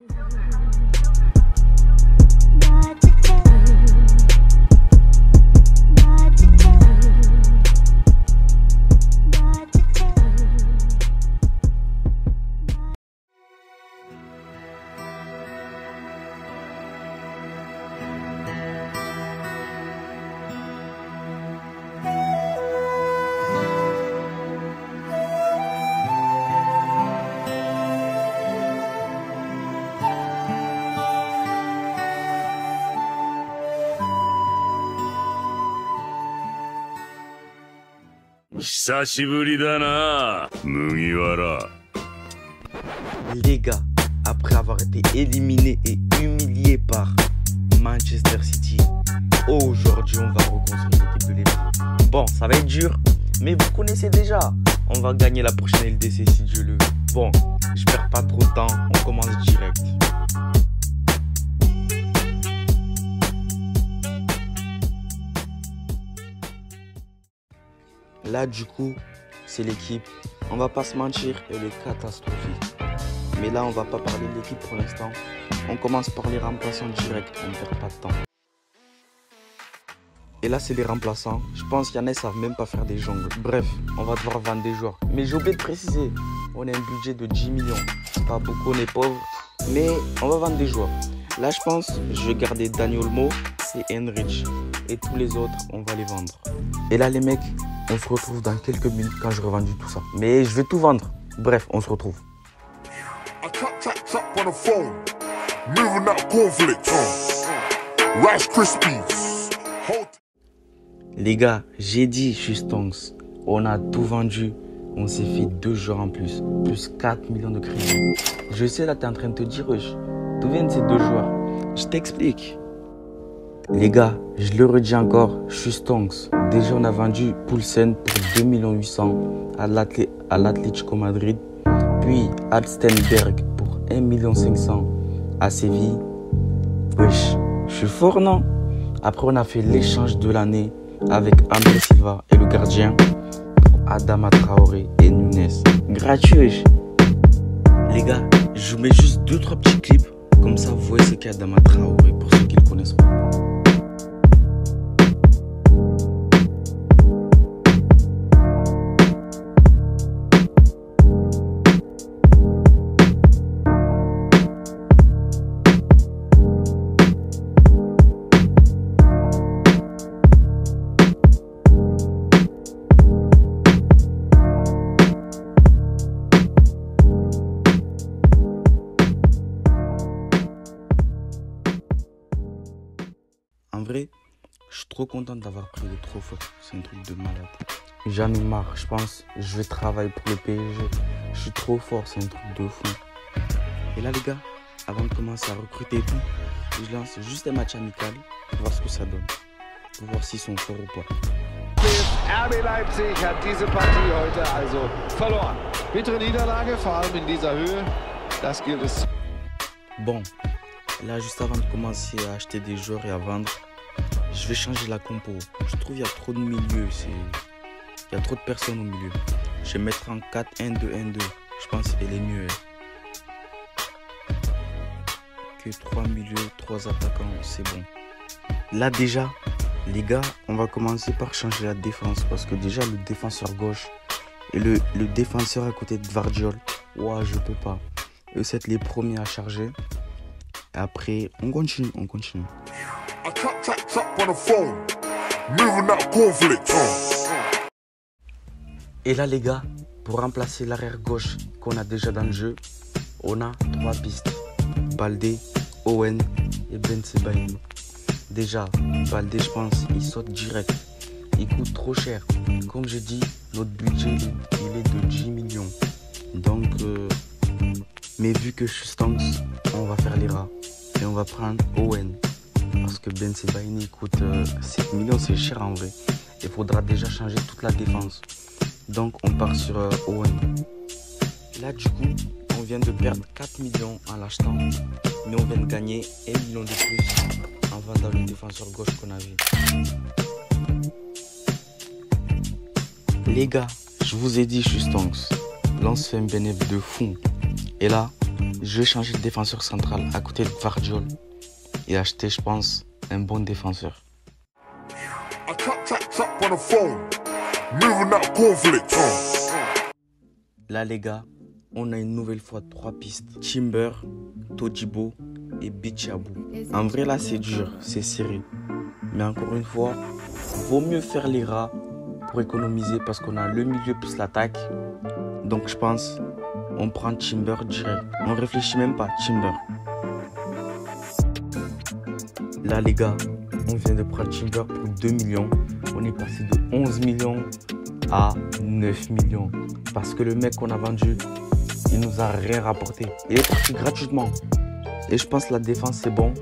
No, no. 久しぶりだな麦わら Les gars, après avoir été éliminés et humiliés par Manchester City, aujourd'hui on va reconstruire l'équipe de l'équipe. Bon, ça va être dur, mais vous connaissez déjà. On va gagner la prochaine LDC si Dieu le veut. Bon, je perds pas trop de temps, Là, du coup, c'est l'équipe. On va pas se mentir, elle est catastrophique. Mais là, on va pas parler de l'équipe pour l'instant. On commence par les remplaçants direct, on perd pas de temps. Et là, c'est les remplaçants. Je pense qu'il y en a qui savent même pas faire des jongles. Bref, on va devoir vendre des joueurs. Mais j'ai oublié de préciser, on a un budget de 10 millions. C'est pas beaucoup, on est pauvres. Mais on va vendre des joueurs. Là, je pense, je vais garder Daniel Mo et Henrich. Et tous les autres, on va les vendre. Et là, les mecs, on se retrouve dans quelques minutes quand j'aurai vendu tout ça. Mais je vais tout vendre. Bref, on se retrouve. Les gars, j'ai dit, je suis Stonks. On a tout vendu. On s'est fait deux jours en plus. Plus 4 millions de crédits. Je sais, là, t'es en train de te dire, wesh, d'où viennent ces deux joueurs? Je t'explique. Les gars, je le redis encore, je suis Stonks. Déjà, on a vendu Poulsen pour 2 800 à l'Atlé- à l'Atlético Madrid. Puis Alstenberg pour 1 500 à Séville. Wesh, je suis fort, non? Après, on a fait l'échange de l'année avec André Silva et le gardien Adama Traoré et Nunes. Gratuit. Les gars, je vous mets juste deux trois petits clips. Comme ça, vous voyez ce qu'est Adama Traoré pour ceux qui ne le connaissent pas. En vrai, je suis trop content d'avoir pris le trophée. C'est un truc de malade. J'en ai marre, je pense. Je vais travailler pour le PSG. Je suis trop fort, c'est un truc de fou. Et là, les gars, avant de commencer à recruter et tout, je lance juste un match amical pour voir ce que ça donne. Pour voir s'ils sont forts ou pas. RB Leipzig hat diese Partie heute also verloren. Bittere Niederlage, vor allem in dieser Höhe. Das gilt es Bon, là, juste avant de commencer à acheter des joueurs et à vendre, je vais changer la compo. Je trouve qu'il y a trop de milieux. Il y a trop de personnes au milieu. Je vais mettre en 4-1-2-1-2. Je pense qu'elle est mieux. elle. Que 3 milieux, 3 attaquants, c'est bon. Là, déjà, les gars, on va commencer par changer la défense. Parce que déjà, le défenseur gauche et le, le défenseur à côté de Vardiol, ouah, je peux pas. Eux, c'est les premiers à charger. Après, on continue, on continue. I tap tap tap on the phone, moving that cornflakes. Uh, Et là, les gars, pour remplacer l'arrière gauche qu'on a déjà dans le jeu, on a trois pistes. Baldé, Owen et Ben. Déjà, Baldé, je pense, il saute direct. Il coûte trop cher. Comme je dis, notre budget, il est de 10 millions. Donc, euh, mais vu que je suis Stonks, on va faire les rats. Et on va prendre Owen. Parce que Ben Sebaini coûte euh, 7 millions, c'est cher en vrai. Il faudra déjà changer toute la défense. Donc on part sur euh, Owen. Là du coup, on vient de perdre 4 millions en l'achetant, mais on vient de gagner 1 million de plus en vendant le défenseur gauche qu'on avait. Les gars, je vous ai dit, je suis. Lance fait un bénéfice de fou. Et là, je vais changer de défenseur central à côté de Vardiol et acheter, je pense, un bon défenseur. Là, les gars, on a une nouvelle fois trois pistes Timber, Tojibo et Bichabu. En vrai, là, c'est dur, c'est serré. Mais encore une fois, vaut mieux faire les rats pour économiser parce qu'on a le milieu plus l'attaque. Donc, je pense, on prend Timber direct. On réfléchit même pas, Timber. Là, les gars, on vient de prendre Timber pour 2 millions. On est passé de 11 millions à 9 millions. Parce que le mec qu'on a vendu, il nous a rien rapporté. Il est parti gratuitement. Et je pense que la défense c'est bon.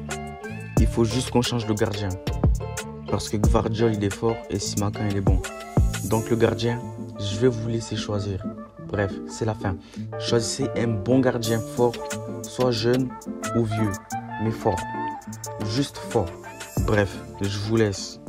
Il faut juste qu'on change le gardien. Parce que Gvardiol il est fort et Simakan il est bon. Donc le gardien, je vais vous laisser choisir. Bref, c'est la fin. Choisissez un bon gardien fort, soit jeune ou vieux, mais fort. Juste fort. Bref, je vous laisse.